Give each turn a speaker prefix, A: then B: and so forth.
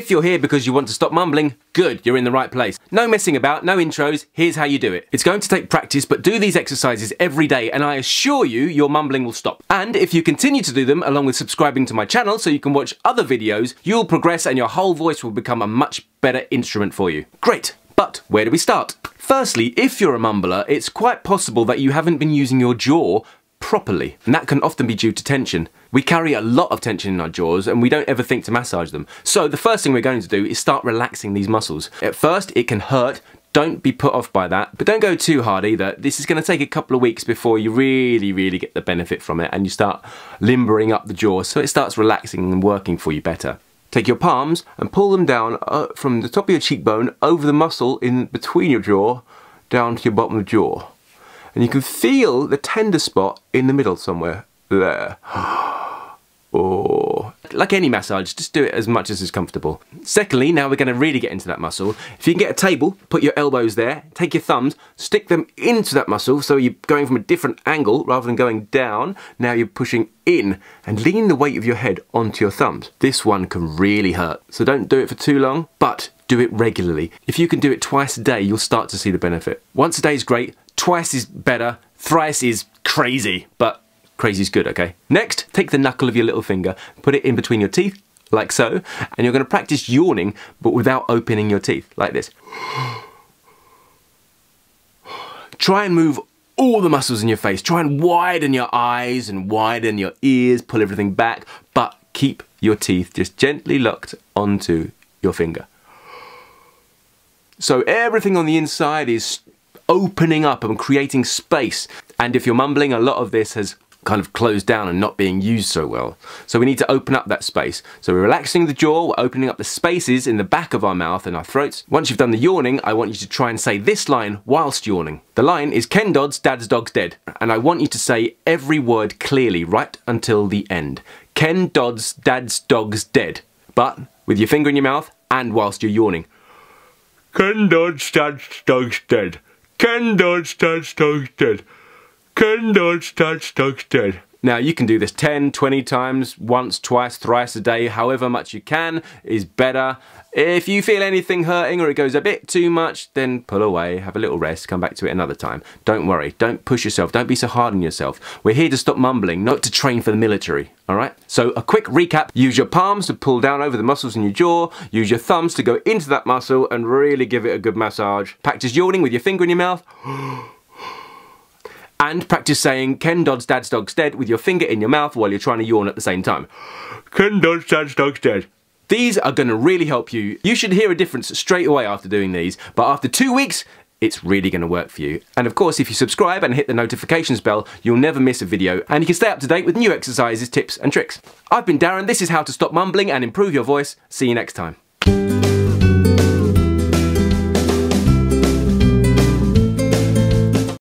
A: If you're here because you want to stop mumbling, good, you're in the right place. No messing about, no intros, here's how you do it. It's going to take practice, but do these exercises every day and I assure you your mumbling will stop. And if you continue to do them along with subscribing to my channel so you can watch other videos, you'll progress and your whole voice will become a much better instrument for you. Great, but where do we start? Firstly, if you're a mumbler, it's quite possible that you haven't been using your jaw properly, and that can often be due to tension. We carry a lot of tension in our jaws and we don't ever think to massage them. So the first thing we're going to do is start relaxing these muscles. At first, it can hurt, don't be put off by that, but don't go too hard either. This is going to take a couple of weeks before you really, really get the benefit from it and you start limbering up the jaw so it starts relaxing and working for you better. Take your palms and pull them down uh, from the top of your cheekbone over the muscle in between your jaw down to your bottom of jaw. And you can feel the tender spot in the middle somewhere. There. Oh. Like any massage, just do it as much as is comfortable. Secondly, now we're going to really get into that muscle. If you can get a table, put your elbows there, take your thumbs, stick them into that muscle so you're going from a different angle rather than going down. Now you're pushing in and lean the weight of your head onto your thumbs. This one can really hurt, so don't do it for too long, but do it regularly. If you can do it twice a day, you'll start to see the benefit. Once a day is great, twice is better, thrice is crazy, but crazy is good, okay? Next, take the knuckle of your little finger, put it in between your teeth, like so, and you're gonna practice yawning, but without opening your teeth, like this. Try and move all the muscles in your face. Try and widen your eyes and widen your ears, pull everything back, but keep your teeth just gently locked onto your finger. So everything on the inside is opening up and creating space. And if you're mumbling, a lot of this has kind of closed down and not being used so well. So we need to open up that space. So we're relaxing the jaw, we're opening up the spaces in the back of our mouth and our throats. Once you've done the yawning, I want you to try and say this line whilst yawning. The line is Ken Dodd's, Dad's Dog's Dead. And I want you to say every word clearly right until the end. Ken Dodd's, Dad's Dog's Dead. But with your finger in your mouth and whilst you're yawning. Ken Dodd's, Dad's Dog's Dead. Ken Dad's Dog's Dead. Ken Dog's Dead. Now you can do this 10, 20 times, once, twice, thrice a day, however much you can is better. If you feel anything hurting or it goes a bit too much, then pull away, have a little rest, come back to it another time. Don't worry, don't push yourself, don't be so hard on yourself. We're here to stop mumbling, not to train for the military, alright? So a quick recap, use your palms to pull down over the muscles in your jaw, use your thumbs to go into that muscle and really give it a good massage. Practice yawning with your finger in your mouth. and practice saying Ken Dodd's dad's dog's dead with your finger in your mouth while you're trying to yawn at the same time. Ken Dodd's dad's dog's dead. These are going to really help you. You should hear a difference straight away after doing these, but after two weeks, it's really going to work for you. And of course, if you subscribe and hit the notifications bell, you'll never miss a video, and you can stay up to date with new exercises, tips, and tricks. I've been Darren, this is how to stop mumbling and improve your voice. See you next time.